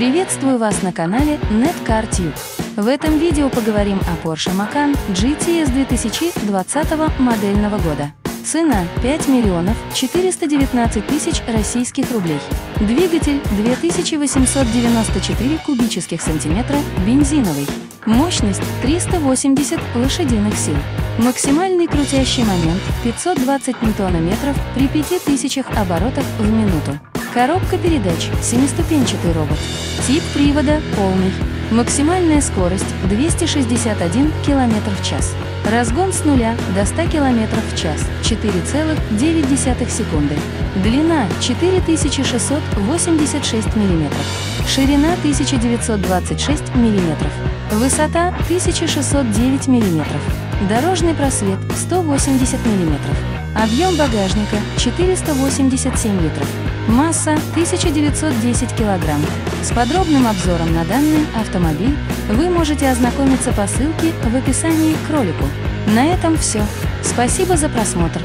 Приветствую вас на канале NetCarTube. В этом видео поговорим о Porsche Macan GTS 2020 модельного года. Цена 5 миллионов 419 тысяч российских рублей. Двигатель 2894 кубических сантиметра бензиновый. Мощность 380 лошадиных сил. Максимальный крутящий момент 520 ньютона-метров при 5000 оборотах в минуту. Коробка передач, семиступенчатый робот. Тип привода полный. Максимальная скорость 261 км в час. Разгон с нуля до 100 км в час 4,9 секунды. Длина 4686 мм. Ширина 1926 мм. Высота 1609 мм. Дорожный просвет 180 мм. Объем багажника 487 литров. Масса 1910 килограмм. С подробным обзором на данный автомобиль вы можете ознакомиться по ссылке в описании к ролику. На этом все. Спасибо за просмотр.